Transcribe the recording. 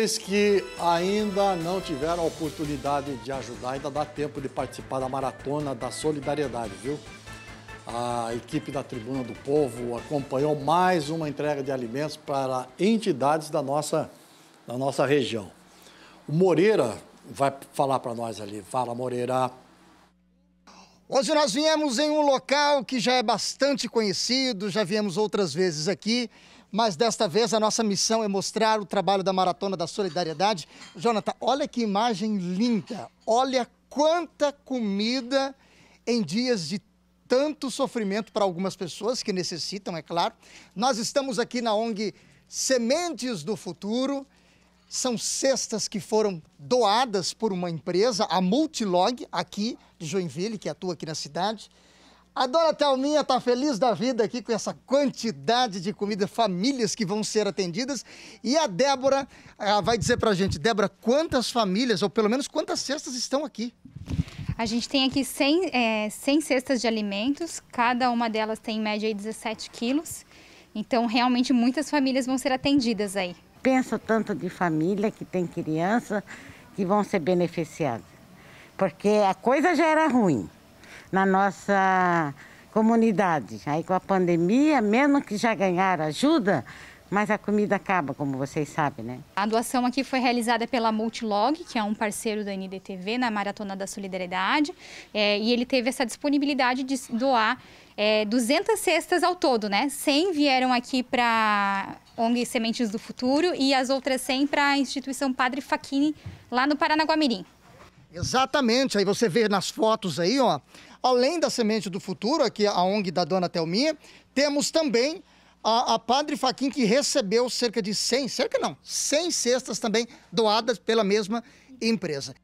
Aqueles que ainda não tiveram a oportunidade de ajudar, ainda dá tempo de participar da Maratona da Solidariedade, viu? A equipe da Tribuna do Povo acompanhou mais uma entrega de alimentos para entidades da nossa, da nossa região. O Moreira vai falar para nós ali. Fala, Moreira. Hoje nós viemos em um local que já é bastante conhecido, já viemos outras vezes aqui, mas desta vez a nossa missão é mostrar o trabalho da Maratona da Solidariedade. Jonathan, olha que imagem linda, olha quanta comida em dias de tanto sofrimento para algumas pessoas que necessitam, é claro. Nós estamos aqui na ONG Sementes do Futuro. São cestas que foram doadas por uma empresa, a Multilog, aqui de Joinville, que atua aqui na cidade. A dona Thelminha está feliz da vida aqui com essa quantidade de comida, famílias que vão ser atendidas. E a Débora vai dizer para a gente, Débora, quantas famílias, ou pelo menos quantas cestas estão aqui? A gente tem aqui 100, é, 100 cestas de alimentos, cada uma delas tem em média 17 quilos. Então, realmente, muitas famílias vão ser atendidas aí penso tanto de família que tem criança que vão ser beneficiadas. Porque a coisa já era ruim na nossa comunidade. Aí com a pandemia, mesmo que já ganharam ajuda, mas a comida acaba, como vocês sabem, né? A doação aqui foi realizada pela Multilog, que é um parceiro da NDTV na Maratona da Solidariedade, é, e ele teve essa disponibilidade de doar é, 200 cestas ao todo, né? 100 vieram aqui para ONG Sementes do Futuro e as outras 100 para a instituição Padre Faquini, lá no Paranaguamirim. Exatamente, aí você vê nas fotos aí, ó, além da Semente do Futuro, aqui a ONG da Dona Telminha, temos também a, a Padre Faquin que recebeu cerca de 100, cerca não, 100 cestas também doadas pela mesma empresa.